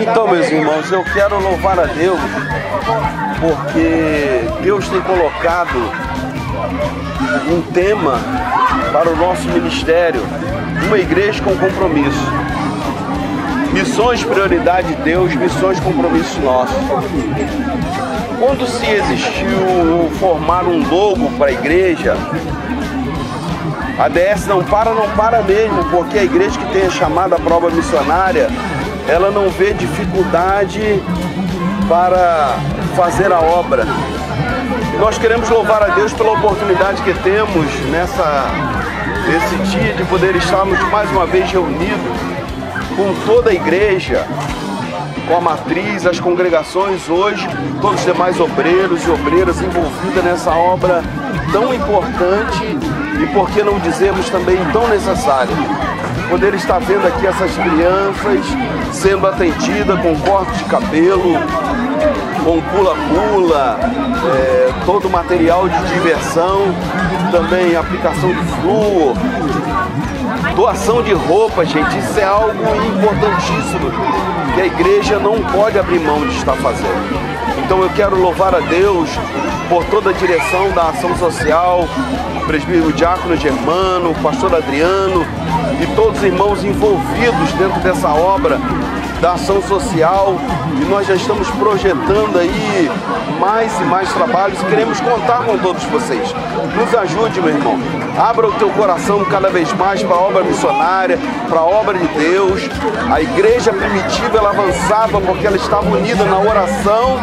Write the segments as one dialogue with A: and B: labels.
A: Então, meus irmãos, eu quero louvar a Deus porque Deus tem colocado um tema para o nosso ministério, uma igreja com compromisso. Missões, prioridade de Deus, missões, compromisso nosso. Quando se existiu formar um logo para a igreja, a DS não para, não para mesmo, porque a igreja que tem a chamada prova missionária, ela não vê dificuldade para fazer a obra. Nós queremos louvar a Deus pela oportunidade que temos nessa, nesse dia de poder estarmos mais uma vez reunidos com toda a igreja, com a matriz, as congregações hoje, todos os demais obreiros e obreiras envolvidas nessa obra tão importante e por que não dizermos também tão necessária. Poder estar vendo aqui essas crianças sendo atendidas com corte de cabelo, com pula-pula, é, todo o material de diversão, também aplicação de flúor, doação de roupa, gente, isso é algo importantíssimo que a igreja não pode abrir mão de estar fazendo. Então eu quero louvar a Deus por toda a direção da ação social, o presbítero Diácono Germano, o pastor Adriano e todos os irmãos envolvidos dentro dessa obra da ação social e nós já estamos projetando aí mais e mais trabalhos e queremos contar com todos vocês. Nos ajude, meu irmão. Abra o teu coração cada vez mais para a obra missionária, para a obra de Deus. A igreja primitiva ela avançava porque ela estava unida na oração,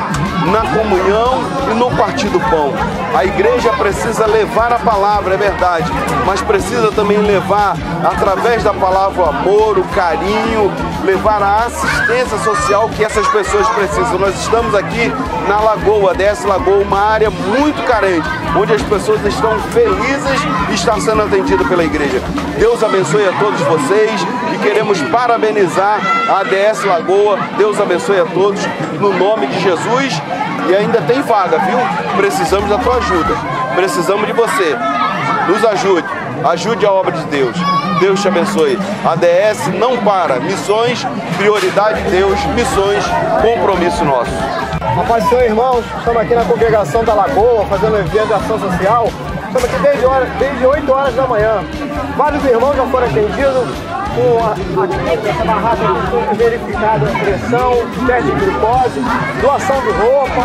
A: na comunhão e no partir do pão. A igreja precisa levar a palavra, é verdade, mas precisa também levar através da palavra o amor, o carinho, levar a assistência social que essas pessoas precisam. Nós estamos aqui na Lagoa, dessa Lagoa, uma área muito carente, onde as pessoas estão felizes de estar sendo atendidas pela igreja. Deus abençoe a todos vocês e queremos parabenizar a ADS Lagoa. Deus abençoe a todos no nome de Jesus. E ainda tem vaga, viu? Precisamos da tua ajuda. Precisamos de você. Nos ajude. Ajude a obra de Deus. Deus te abençoe. ADS não para. Missões, prioridade de Deus. Missões, compromisso nosso.
B: A paz irmãos. Estamos aqui na congregação da Lagoa, fazendo um evento de ação social. Estamos aqui desde, hora, desde 8 horas da manhã. Vários irmãos já foram atendidos com a, a, barraca aqui verificada a pressão, teste de glicose, doação de roupa,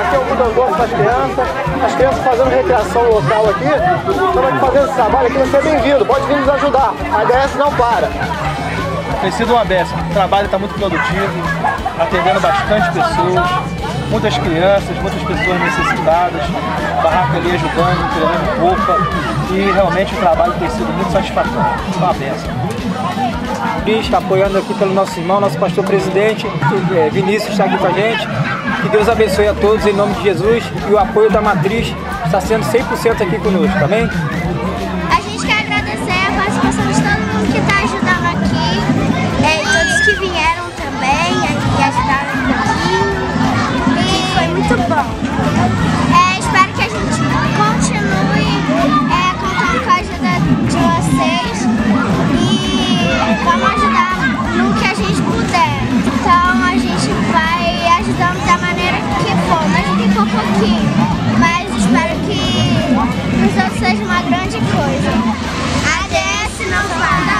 B: aqui é o mudandor para as crianças, as crianças fazendo recreação local aqui, estamos aqui fazendo esse trabalho aqui, você é bem-vindo, pode vir nos ajudar, a ADS não para.
C: Tem sido uma beça, o trabalho está muito produtivo, atendendo bastante pessoas, muitas crianças, muitas pessoas necessitadas, barraca ali ajudando, entregando roupa. E realmente o trabalho tem sido muito satisfatório, uma benção.
B: Está apoiando aqui pelo nosso irmão, nosso pastor presidente, é, Vinícius está aqui com a gente. Que Deus abençoe a todos em nome de Jesus e o apoio da matriz está sendo 100% aqui conosco, amém?
D: Seja uma grande coisa. A ADS não para,